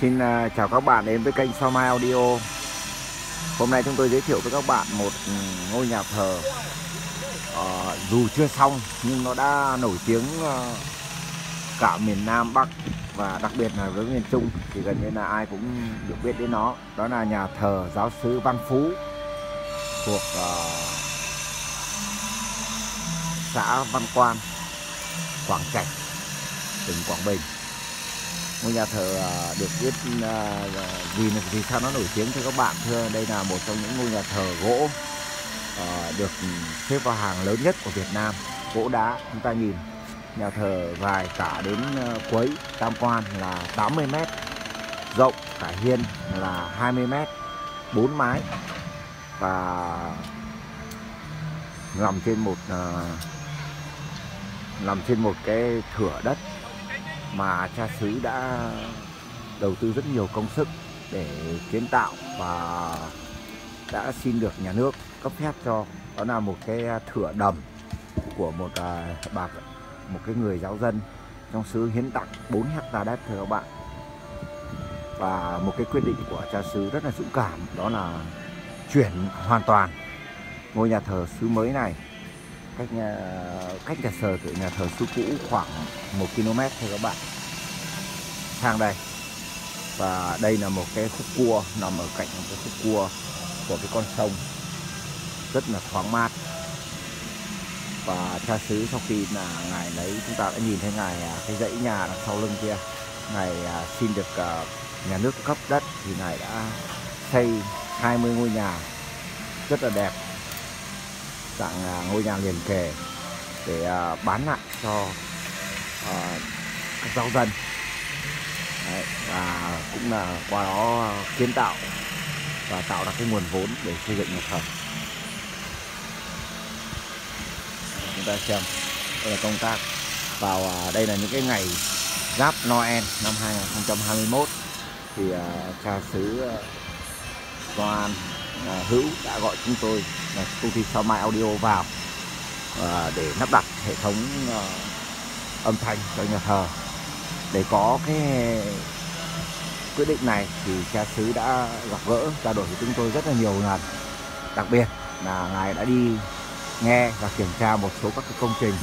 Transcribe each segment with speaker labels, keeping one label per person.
Speaker 1: Xin à, chào các bạn đến với kênh Sao Mai Audio. Hôm nay chúng tôi giới thiệu với các bạn một ừ, ngôi nhà thờ. Uh, Dù chưa xong nhưng nó đã nổi tiếng uh, cả miền Nam Bắc Và đặc biệt là với miền Trung thì gần như là ai cũng được biết đến nó. Đó là nhà thờ giáo sứ Văn Phú thuộc uh, xã Văn Quan, Quảng Trạch, tỉnh Quảng Bình ngôi nhà thờ à, được biết à, à, vì vì sao nó nổi tiếng thưa các bạn thưa. Đây là một trong những ngôi nhà thờ gỗ được xếp vào hàng lớn nhất của Việt Nam. Gỗ đá, chúng ta nhìn, nhà thờ dài cả đến quấy, tam quan là 80 mét, rộng cả hiên là 20 mét, bốn mái và nằm trên một nằm trên một cái thửa đất mà cha xứ đã đầu tư rất nhiều công sức để kiến tạo và đã xin được nhà nước cấp phép cho, đó là một cái thửa đầm của một à, bà, một cái người giáo dân trong xứ hiến tặng 4 hecta đất thưa các bạn. Và một cái quyết định của cha xứ rất là dũng cảm, đó là chuyển hoàn toàn ngôi nhà thờ xứ mới này Ờ, cách nhà, cách nhà thờ từ nhà thờ sư cũ khoảng 1 km thôi các bạn. Sang đây. Và đây là một cái khúc cua nằm ở cạnh một cái khúc cua của cái con sông. Rất là thoáng mát. Và cha xứ sau khi là ngài lấy chúng ta đã nhìn thấy ngài à, cái dãy nhà đằng sau lưng kia. Ngài à, xin được à, nhà nước cấp đất thì ngài đã xây 20 ngôi nhà rất là đẹp dạng à, ngôi nhà liền kề để à, bán lại cho à, các giáo dân. Đấy, và cũng là qua đó kiến tạo và tạo ra cái nguồn vốn để xây dựng nhà thờ. Chúng ta xem đây là công tác vào đây là những cái ngày giáp Noel năm 2021 thì uh, cha xứ uh, uh, Hữu đã gọi chúng tôi là công ty Sao Mai Audio vào uh, để lắp đặt hệ thống uh, âm thanh cho nhà thờ. Để có cái quyết định này thì cha xứ đã gặp gỡ trao đổi với chúng tôi rất là nhiều lần. Đặc biệt là ngài đã đi nghe và kiểm tra một số các cái công trình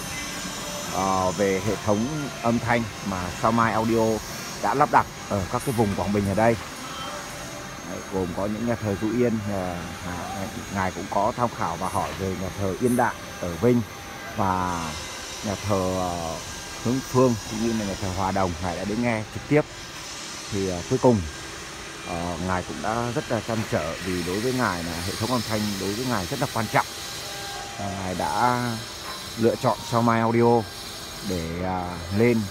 Speaker 1: uh, về hệ thống âm thanh mà sao mai audio đã lắp đặt ở các cái vùng quảng bình ở đây. Đấy, gồm có những nhà thờ du yên uh, ngài cũng có tham khảo và hỏi về nhà thờ yên đại ở vinh và nhà thờ uh, hướng phương cũng như là nhà thờ hòa đồng. Ngài đã đến nghe trực tiếp. Thì uh, cuối cùng uh, ngài cũng đã rất là chăn trở vì đối với ngài là hệ thống âm thanh đối với ngài rất là quan trọng. Uh, ngài đã lựa chọn sau mai audio để uh, lên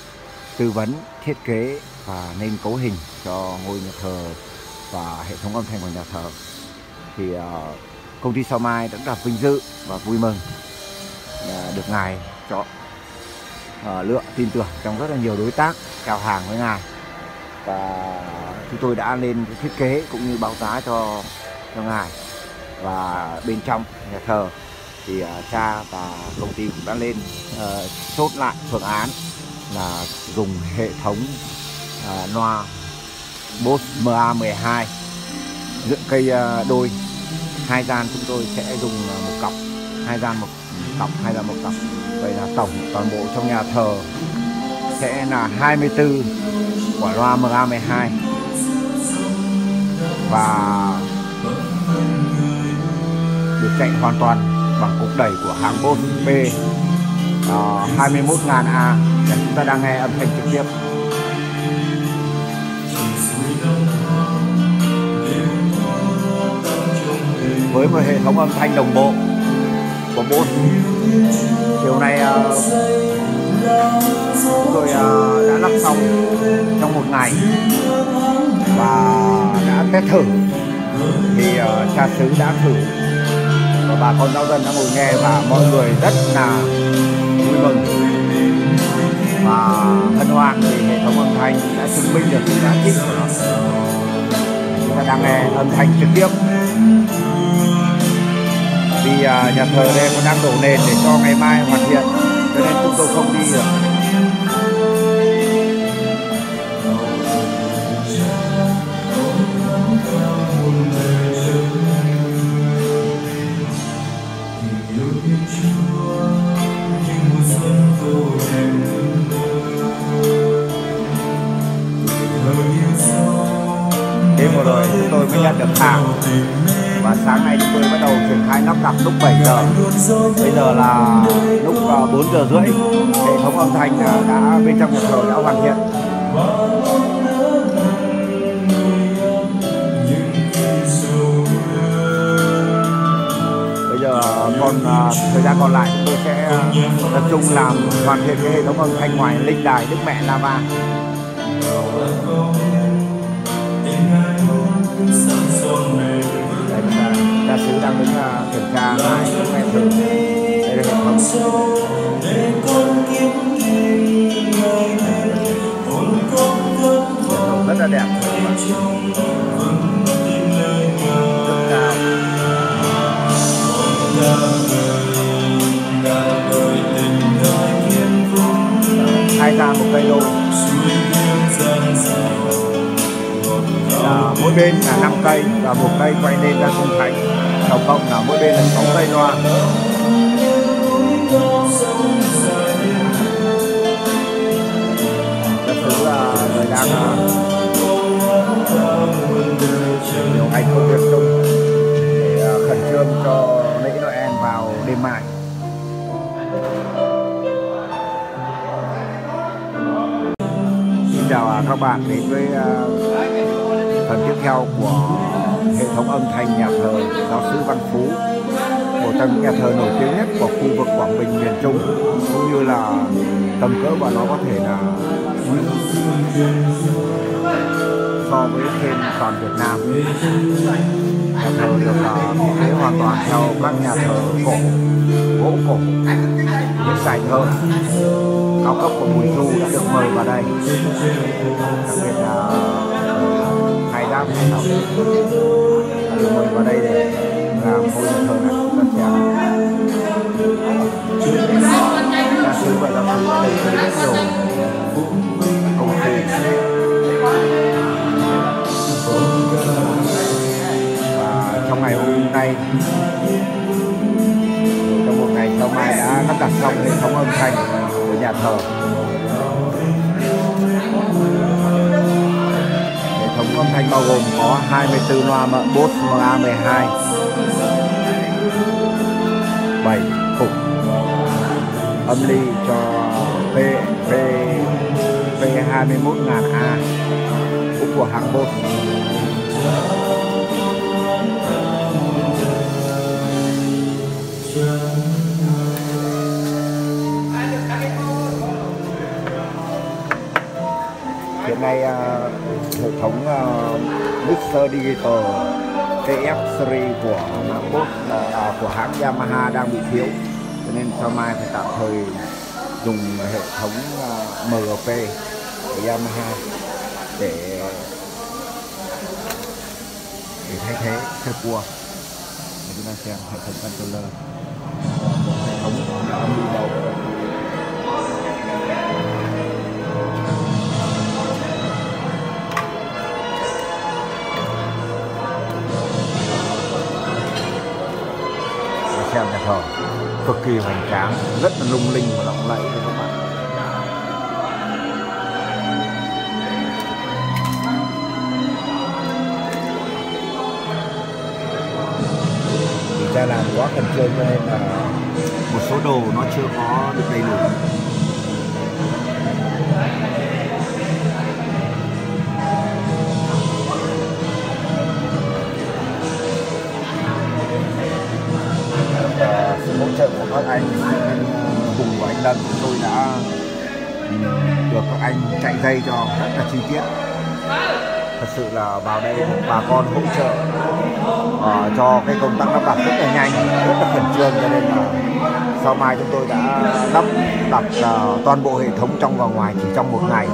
Speaker 1: tư vấn thiết kế và nên cấu hình cho ngôi nhà thờ và hệ thống âm thanh của nhà thờ. Thì uh, công ty sao mai đã là vinh dự và vui mừng uh, được ngài chọn uh, à, lựa tin tưởng trong rất là nhiều đối tác chào hàng với ngài. Và chúng tôi đã lên cái thiết kế cũng như báo giá cho cho ngài. Và bên trong nhà thờ thì uh, cha và công ty cũng đã lên uh, chốt lại phương án là dùng hệ thống uh, loa Bose MA12 dựng cây à, đôi. Hai gian chúng tôi sẽ dùng à, một cặp hai gian một cặp hai gian một cặp vậy là tổng toàn bộ trong nhà thờ sẽ là 24 quả loa MA12 và được chạy hoàn toàn bằng cục đẩy của hãng Bose B à, uh, 21.000A chúng ta đang nghe âm thanh trực tiếp. Với một hệ thống âm thanh đồng bộ của Bose chiều nay ờ, chúng tôi ờ, đã lắp xong trong một ngày và đã test thử. Thì ờ, cha xứ đã thử và bà con giáo dân đã ngồi nghe và mọi người rất là vui mừng. Và hân hoan vì hệ thống âm thanh đã chứng minh được giá trị của nó chúng ta đang nghe âm thanh trực tiếp vì à, nhà thờ đây còn đang đổ nền để cho ngày mai hoàn thiện cho nên chúng tôi không đi được. Đêm vừa rồi chúng tôi mới nhận được hàng và sáng nay chúng tôi bắt đầu triển khai lắp đặt lúc 7 giờ. Bây giờ là lúc ờ, 4 giờ rưỡi, hệ thống âm thanh ờ, đã, bên trong nhà thờ đã hoàn thiện. Bây giờ ờ, còn thời gian còn lại chúng tôi sẽ tập trung làm hoàn thiện cái hệ thống âm thanh ngoài linh đài đức mẹ lava gia sứ đang đứng kiểm tra hai cái thử đây là hệ thống là một cây quay lên ra cung thánh tổng cộng là mỗi bên là sáu cây loa. Thật sự là người đang à, điều hành công việc chung để à, khẩn trương cho lễ Noel vào đêm mai. Xin chào à, các bạn đến với phần tiếp theo của hệ thống âm thanh nhà thờ giáo sư Văn Phú, một trong những nhà thờ nổi tiếng nhất của khu vực Quảng Bình, miền Trung, cũng như là tầm cỡ và nó có thể là so với trên toàn Việt Nam. Nhà thờ được à, thiết kế hoàn toàn theo các nhà thờ cổ, gỗ cổ những giải thơ cao cấp của Bùi Du đã được mời vào đây. Đặc biệt là ngài giáp ngài học đã được vào đây để làm ngôi nhà. Thờ này rất đẹp gia sư và giáo sư ở đây rất nhiều công ty và trong ngày hôm nay, trong một ngày sau mai đã lắp đặt xong hệ thống âm thanh của nhà thờ. Hệ âm thanh bao gồm có 24 loa Bose MA12 7 cục âm ly cho P P P21000A cũng của hãng Bose hệ thống uh, mixer digital TF series của MacBook uh, ờ, à, của hãng Yamaha đang bị thiếu. Cho nên sau mai phải tạm thời dùng hệ thống ờ, uh, MGP của Yamaha để để thay thế sơ cua. Để chúng ta xem hệ thống controller. Hệ thống âm đi đầu. Thờ. Cực kỳ hoành tráng, rất là lung linh và lộng lẫy các bạn. Ra làm quá cần chơi cho nên là một số đồ nó chưa có được đầy đủ. Các anh. Cùng với anh Lân chúng tôi đã ừ, được các anh chạy dây cho rất là chi tiết. Thật sự là vào đây bà con hỗ trợ uh, cho cái công tác lắp đặt rất là nhanh rất là khẩn trương. Cho nên là sau mai chúng tôi đã lắp đặt uh, toàn bộ hệ thống trong và ngoài chỉ trong một ngày.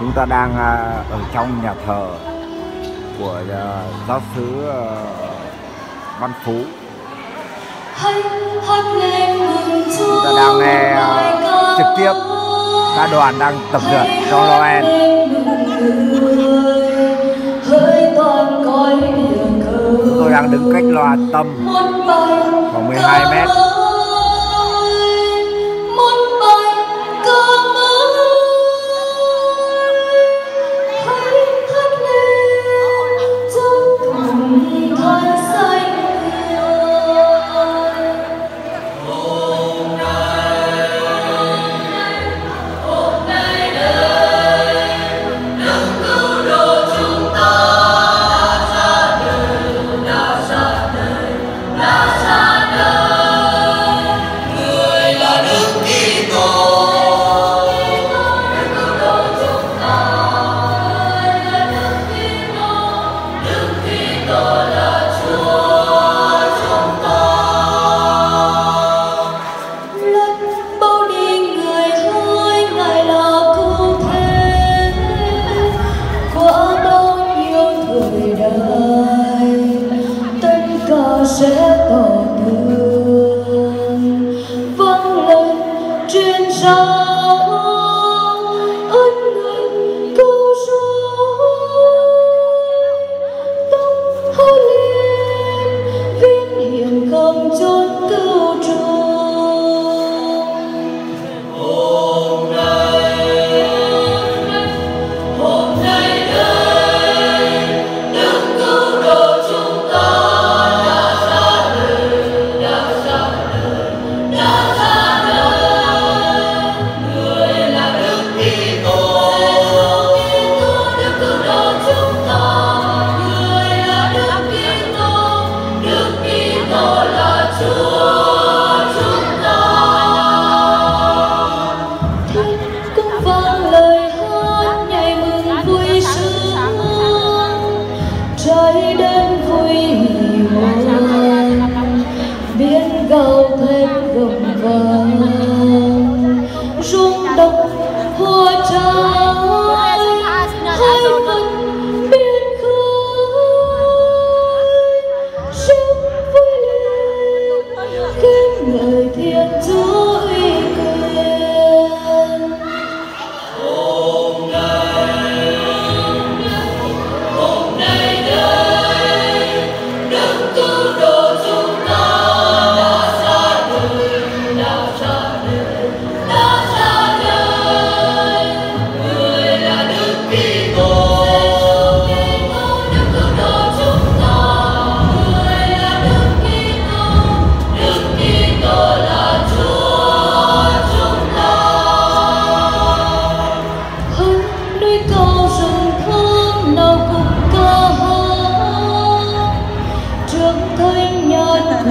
Speaker 1: Chúng ta đang uh, ở trong nhà thờ của uh, giáo sứ uh, Văn Phú. Chúng ta đang nghe uh, trực tiếp các đoàn đang tập dượt cho Noel. tôi đang đứng cách loa tâm khoảng 12 mét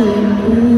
Speaker 2: Hallelujah.